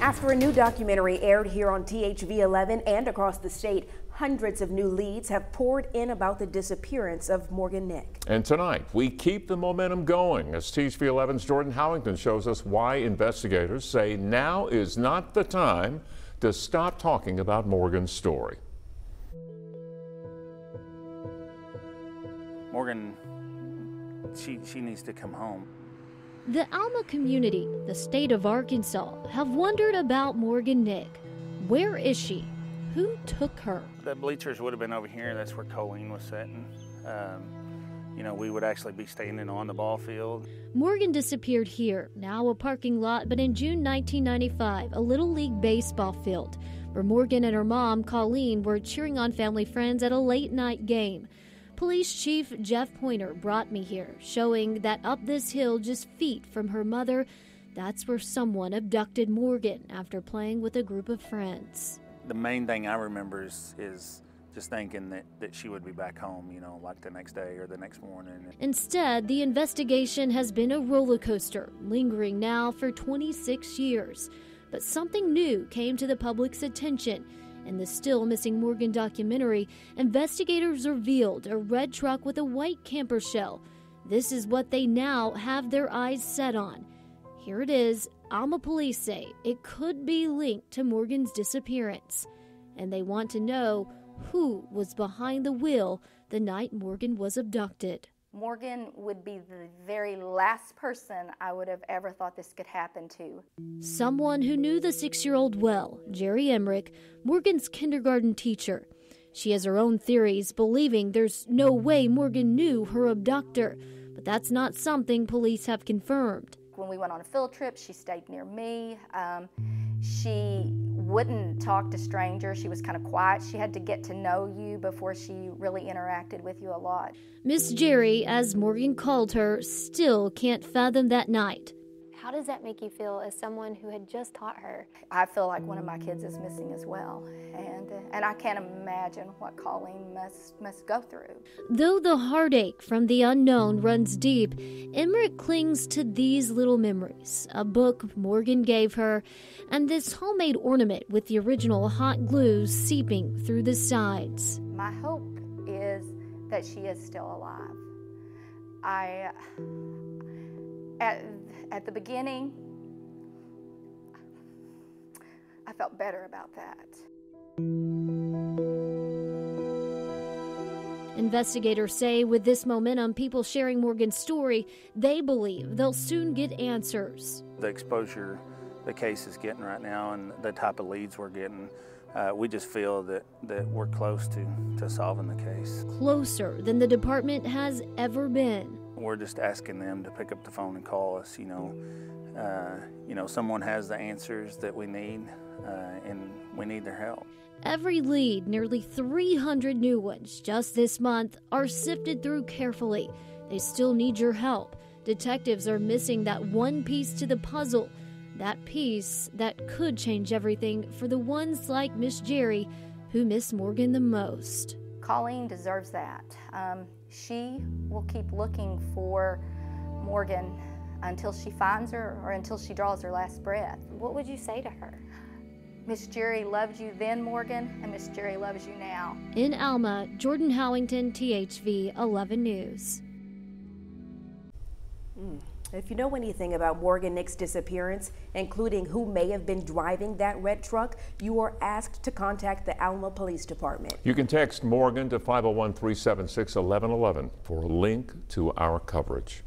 After a new documentary aired here on THV 11 and across the state, hundreds of new leads have poured in about the disappearance of Morgan Nick. And tonight, we keep the momentum going as THV 11's Jordan Howington shows us why investigators say now is not the time to stop talking about Morgan's story. Morgan, she, she needs to come home. The Alma community, the state of Arkansas, have wondered about Morgan Nick. Where is she? Who took her? The bleachers would have been over here. That's where Colleen was sitting. Um, you know, we would actually be standing on the ball field. Morgan disappeared here, now a parking lot, but in June 1995, a Little League baseball field, where Morgan and her mom, Colleen, were cheering on family friends at a late night game. Police Chief Jeff Pointer brought me here, showing that up this hill, just feet from her mother, that's where someone abducted Morgan after playing with a group of friends. The main thing I remember is, is just thinking that, that she would be back home, you know, like the next day or the next morning. Instead, the investigation has been a roller coaster, lingering now for 26 years. But something new came to the public's attention in the Still Missing Morgan documentary, investigators revealed a red truck with a white camper shell. This is what they now have their eyes set on. Here it is. Alma police say it could be linked to Morgan's disappearance. And they want to know who was behind the wheel the night Morgan was abducted. Morgan would be the very last person I would have ever thought this could happen to. Someone who knew the six year old well, Jerry Emmerich, Morgan's kindergarten teacher. She has her own theories, believing there's no way Morgan knew her abductor, but that's not something police have confirmed. When we went on a field trip, she stayed near me. Um, she wouldn't talk to strangers. She was kind of quiet. She had to get to know you before she really interacted with you a lot. Miss Jerry, as Morgan called her, still can't fathom that night. How does that make you feel as someone who had just taught her? I feel like one of my kids is missing as well, and uh, and I can't imagine what Colleen must must go through. Though the heartache from the unknown runs deep, Emmerich clings to these little memories: a book Morgan gave her, and this homemade ornament with the original hot glue seeping through the sides. My hope is that she is still alive. I at, at the beginning, I felt better about that. Investigators say with this momentum, people sharing Morgan's story, they believe they'll soon get answers. The exposure the case is getting right now and the type of leads we're getting, uh, we just feel that, that we're close to, to solving the case. Closer than the department has ever been. We're just asking them to pick up the phone and call us. You know, uh, you know, someone has the answers that we need, uh, and we need their help. Every lead, nearly 300 new ones just this month, are sifted through carefully. They still need your help. Detectives are missing that one piece to the puzzle, that piece that could change everything for the ones like Miss Jerry who miss Morgan the most. Colleen deserves that. Um, she will keep looking for Morgan until she finds her or until she draws her last breath. What would you say to her? Miss Jerry loved you then, Morgan, and Miss Jerry loves you now. In Alma, Jordan Howington, THV 11 News. Mm. If you know anything about Morgan Nick's disappearance, including who may have been driving that red truck, you are asked to contact the Alma Police Department. You can text Morgan to 501 376 1111 for a link to our coverage.